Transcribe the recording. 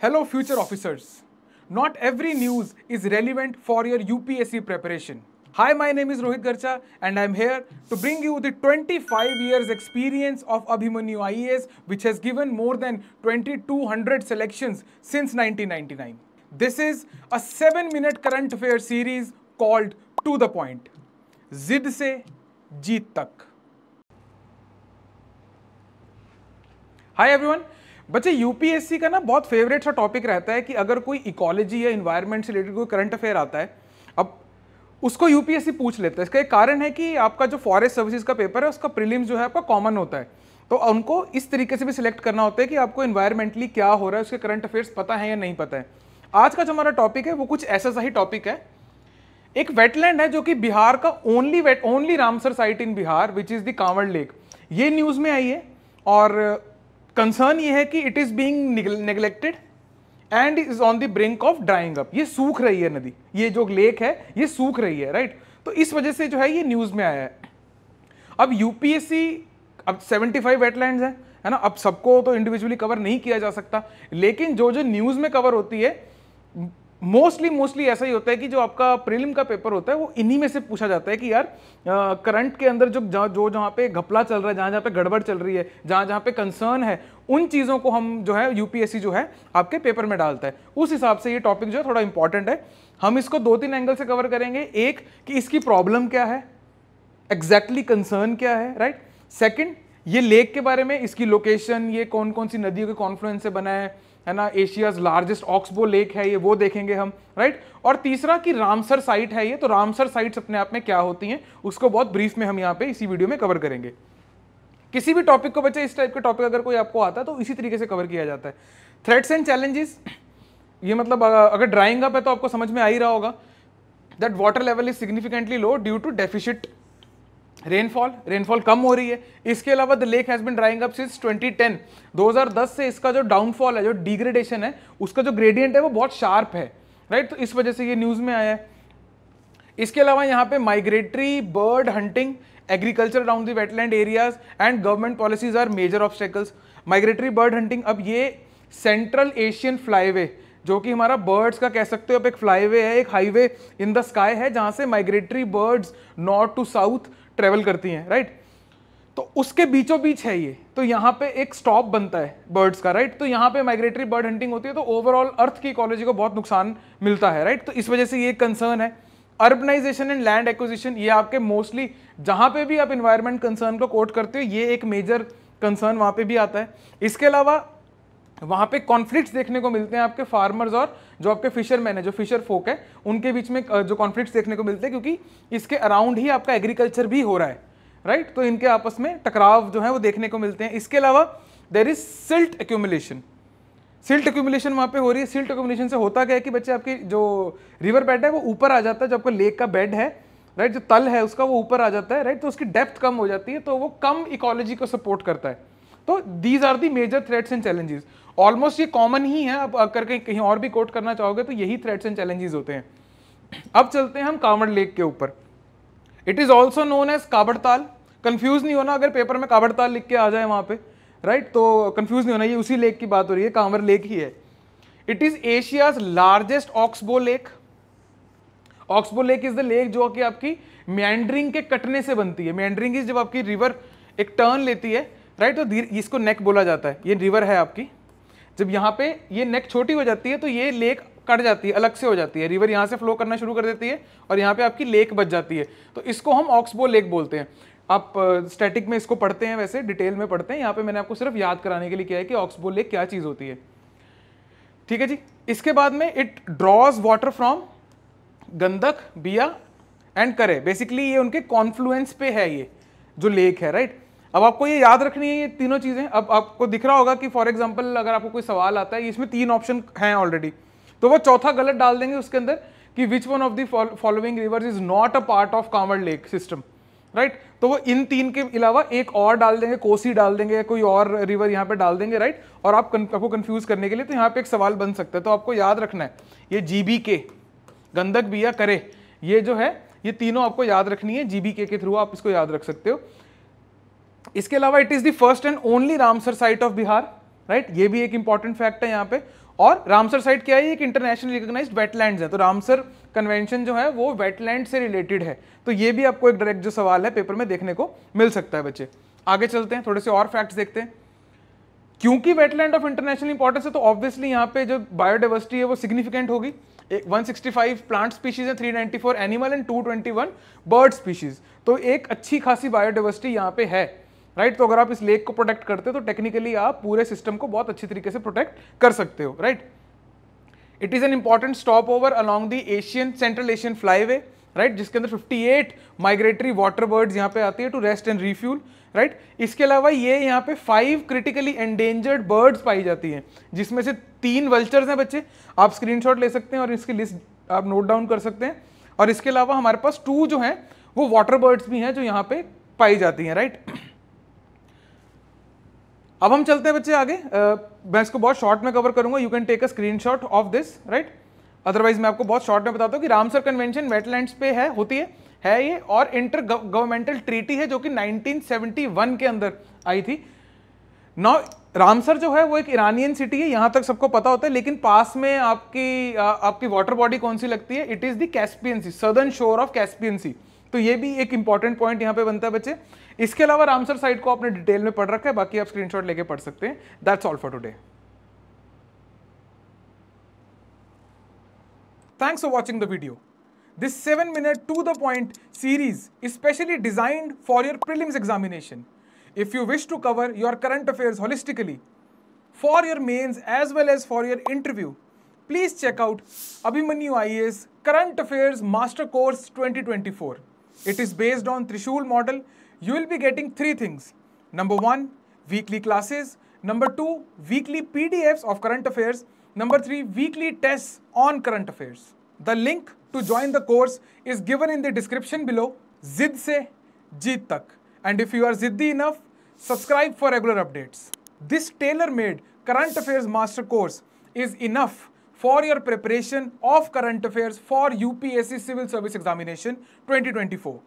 Hello future officers. Not every news is relevant for your UPSC preparation. Hi, my name is Rohit Garcha and I'm here to bring you the 25 years experience of Abhimanyu IAS which has given more than 2200 selections since 1999. This is a 7 minute current affair series called To The Point. Zid Se Jeet Tak. Hi everyone. बच्चे UPSC का ना बहुत favourite सा topic रहता है कि अगर कोई इकोलॉजी या इन्वायरमेंट से रिलेटेड कोई करंट अफेयर आता है, अब उसको यूपीएससी पूछ लेता है। इसका एक कारण है कि आपका जो फॉरेस्ट सर्विसेज़ का पेपर है, उसका प्रीलिम्स जो है आपका कॉमन होता है। तो उनको इस तरीके से भी सिलेक्ट करना होता है कि आपको इन्वायरमेंटली क्या हो रहा है, उसके करंट अफेयर्स पता है या नहीं पता है। आज का जो हमारा टॉपिक है, वो कुछ ऐसा सा ही टॉपिक है। एक वेटलैंड है जो कि बिहार का only wet only Ramsar site in Bihar which is the Kanwar lake ये न्यूज़ में आई है और कंसर्न ये है कि it is being neglected and is on the brink of drying up ये सूख रही है नदी। ये जो लेक है, ये सूख रही है राइट तो इस वजह से जो है ये न्यूज़ में आया है। अब यूपीएससी अब 75 वेटलैंड्स है है ना? अब सबको तो इंडिविजुअली कवर नहीं किया जा सकता। लेकिन जो जो न्यूज़ में कवर होती है मोस्टली मोस्टली ऐसा ही होता है कि जो आपका प्रीलिम का पेपर होता है, वो इन्हीं में से पूछा जाता है कि यार करंट के अंदर जो जो जहाँ पे घपला चल रहा है, जहाँ जहाँ पे गड़बड़ चल रही है, जहाँ जहाँ पे कंसर्न है, उन चीज़ों को हम जो है यूपीएससी जो है, आपके पेपर में डालता है। उस हिसाब से ये टॉपिक जो है, थोड़ा इंपॉर्टेंट है। हम इसको दो तीन एंगल से कवर करेंगे। एक, कि इसकी प्रॉब्लम क्या है? एग्जैक्टली exactly कंसर्न क्या है राइट right? सेकेंड ये लेक के बारे में, इसकी लोकेशन ये कौन कौन सी नदियों के कॉन्फ्लुएंस से बना है? है ना एशियाज लार्जेस्ट ऑक्सबो लेक है ये, वो देखेंगे हम राइट और तीसरा कि रामसर साइट है ये तो रामसर साइट्स अपने आप में क्या होती हैं, उसको बहुत ब्रीफ में हम यहाँ पे इसी वीडियो में कवर करेंगे। किसी भी टॉपिक को बच्चे, इस टाइप के टॉपिक अगर कोई आपको आता है तो इसी तरीके से कवर किया जाता है। थ्रेट्स एंड चैलेंजेस ये मतलब अगर ड्राइंग अप है तो आपको समझ में आ ही रहा होगा that water level is significantly low due to deficit rainfall rainfall कम हो रही है। इसके अलावा the lake has been drying up since 2010 2010 से इसका जो डाउनफॉल है, जो डिग्रेडेशन है, उसका जो ग्रेडियंट है, वो बहुत शार्प है। राइट तो इस वजह से ये न्यूज़ में आया है। इसके अलावा यहाँ पे migratory bird hunting agriculture around the wetland areas and government policies are major obstacles migratory bird hunting अब ये सेंट्रल एशियन फ्लाईवे जो कि हमारा बर्ड्स का कह सकते हो, अब एक फ्लाईवे है, एक हाईवे इन द स्काई है, जहाँ से migratory birds north to south travel करती हैं राइट तो उसके बीचों बीच है ये। तो यहाँ पे एक स्टॉप बनता है बर्ड्स का राइट तो यहाँ पे माइग्रेटरी बर्ड हंटिंग होती है तो ओवरऑल अर्थ की इकोलॉजी को बहुत नुकसान मिलता है राइट तो इस वजह से ये कंसर्न है। अर्बनाइजेशन एंड लैंड एक्विजिशन ये आपके मोस्टली जहाँ पे भी आप इन्वायरमेंट कंसर्न को कोट करते हो, ये एक मेजर कंसर्न वहाँ पे भी आता है। इसके अलावा वहाँ पे कॉन्फ्लिक्ट्स देखने को मिलते हैं आपके फार्मर्स और जो आपके फिशरमैन है, जो फिशर फोक है, उनके बीच में जो कॉन्फ्लिक्ट्स देखने को मिलते हैं क्योंकि इसके अराउंड ही आपका एग्रीकल्चर भी हो रहा है राइट तो इनके आपस में टकराव जो है वो देखने को मिलते हैं। इसके अलावा there is silt accumulation silt accumulation वहाँ पे हो रही है। सिल्ट एक्यूमुलेशन से होता क्या है कि बच्चे आपकी जो रिवर बेड है, वो ऊपर आ जाता है जो आपका लेक का बेड है राइट जो तल है, उसका वो ऊपर आ जाता है राइट तो उसकी डेप्थ कम हो जाती है तो वो कम इकोलॉजी को सपोर्ट करता है। तो these are the major threats and challenges almost ये कॉमन ही है। अब करके कहीं कहीं और भी कोट करना चाहोगे तो यही थ्रेट्स एंड चैलेंजेस होते हैं। अब चलते हैं हम कांवड़ लेक के ऊपर। It is also known as Kabartal confuse नहीं होना, अगर पेपर में काबड़ताल लिख के आ जाए वहाँ पे राइट right? तो कंफ्यूज नहीं होना, ये उसी लेक की बात हो रही है कांवर लेक ही है। It is Asia's largest oxbow lake oxbow lake is the lake जो कि आपकी मैंड्रिंग के कटने से बनती है। मैंड्रिंग इज़ जब आपकी रिवर एक टर्न लेती है राइट right? तो इसको नेक बोला जाता है। ये रिवर है आपकी। जब यहाँ पे ये नेक छोटी हो जाती है तो ये लेक कट जाती है, अलग से हो जाती है। रिवर यहाँ से फ्लो करना शुरू कर देती है और यहाँ पे आपकी लेक बच जाती है। तो इसको हम ऑक्सबो लेक बोलते हैं। आप स्टैटिक में इसको पढ़ते हैं वैसे डिटेल में पढ़ते हैं। यहाँ पे मैंने आपको सिर्फ़ याद कराने के लिए किया है कि ऑक्सबो लेक क्या चीज़ होती है। ठीक है जी? इसके बाद में it draws water from Gandak बिया एंड करे। बेसिकली ये उनके कॉन्फ्लुएंस पे है ये, जो लेक है राइट अब आपको ये याद रखनी है ये तीनों चीज़ें। अब आपको दिख रहा होगा कि फॉर एग्ज़ाम्पल अगर आपको कोई सवाल आता है, इसमें तीन ऑप्शन हैं ऑलरेडी तो वो चौथा गलत डाल देंगे उसके अंदर कि which one of the following rivers is not a part of Kanwar lake system right तो वो इन तीन के अलावा एक और डाल देंगे, कोसी डाल देंगे कोई और रिवर यहाँ पे डाल देंगे राइट और आप आपको कंफ्यूज करने के लिए तो यहाँ पे एक सवाल बन सकता है। तो आपको याद रखना है, ये जीबी के गंदक बिया करे, ये जो है, ये तीनों आपको याद रखनी है जीबी के थ्रू आप इसको याद रख सकते हो। इसके अलावा it is the first and only Ramsar site of Bihar right ये भी एक इंपॉर्टेंट फैक्ट है यहाँ पे। और रामसर साइट क्या है? एक इंटरनेशनल रिकॉग्नाइज्ड वेटलैंड है। तो रामसर कन्वेंशन जो है, वो वेटलैंड से रिलेटेड है। तो ये भी आपको एक डायरेक्ट जो सवाल है पेपर में देखने को मिल सकता है बच्चे। आगे चलते हैं, थोड़े से और फैक्ट्स देखते हैं। क्योंकि वेटलैंड ऑफ़ इंटरनेशनल इंपॉर्टेंस है तो ऑब्वियसली यहाँ पे जो बायोडाइवर्सिटी है, वो सिग्निफिकेंट होगी। 165 प्लांट स्पीशीज है 394 एनिमल एंड 221 बर्ड स्पीशीज तो एक अच्छी खासी बायोडाइवर्सिटी यहाँ पे है। राइट? right? तो अगर आप इस लेक को प्रोटेक्ट करते हो तो टेक्निकली आप पूरे सिस्टम को बहुत अच्छी तरीके से प्रोटेक्ट कर सकते हो right it is an important stop over along the Asian Central Asian flyway right जिसके अंदर 58 माइग्रेटरी वाटर बर्ड्स यहाँ पे आती है to rest and refuel right इसके अलावा ये यहाँ पे फाइव क्रिटिकली एंडेंजर्ड बर्ड्स पाई जाती हैं, जिसमें से तीन वल्चर्स हैं बच्चे। आप स्क्रीनशॉट ले सकते हैं और इसकी लिस्ट आप नोट डाउन कर सकते हैं। और इसके अलावा हमारे पास टू जो हैं, वो वाटर बर्ड्स भी हैं जो यहाँ पे पाई जाती हैं राइट अब हम चलते हैं बच्चे आगे। uh, मैं इसको बहुत शॉर्ट में कवर करूँगा। You can take a screenshot of this right otherwise मैं आपको बहुत शॉर्ट में बताता हूँ कि रामसर कन्वेंशन वेटलैंड्स पे है होती है है ये और इंटर गवर्नमेंटल ट्रीटी है जो कि 1971 के अंदर आई थी। नौ रामसर जो है वो एक ईरानियन सिटी है यहाँ तक सबको पता होता है लेकिन पास में आपकी आ, आपकी वाटर बॉडी कौन सी लगती है? It is the Caspian Sea southern shore of Caspian Sea तो ये भी एक इंपॉर्टेंट पॉइंट यहाँ पे बनता है बच्चे। इसके अलावा रामसर साइड को आपने डिटेल में पढ़ रखा है, बाकी आप स्क्रीनशॉट लेके पढ़ सकते हैं। That's all for today thanks for watching the video this seven minute to the point series specially designed for your prelims examination if you wish to cover your current affair holistically for your mains as well as for your interview please check out Abhimanyu I S current affair master course 2024 It is based on Trishul model. You will be getting three things. Number one, weekly classes. Number two, weekly PDFs of current affairs Number three, weekly tests on current affairs. The link to join the course is given in the description below. Zid se jeet tak. And if you are ziddi enough, subscribe for regular updates. This tailor-made current affairs master course is enough for your preparation of current affairs for UPSC Civil Service Examination 2024.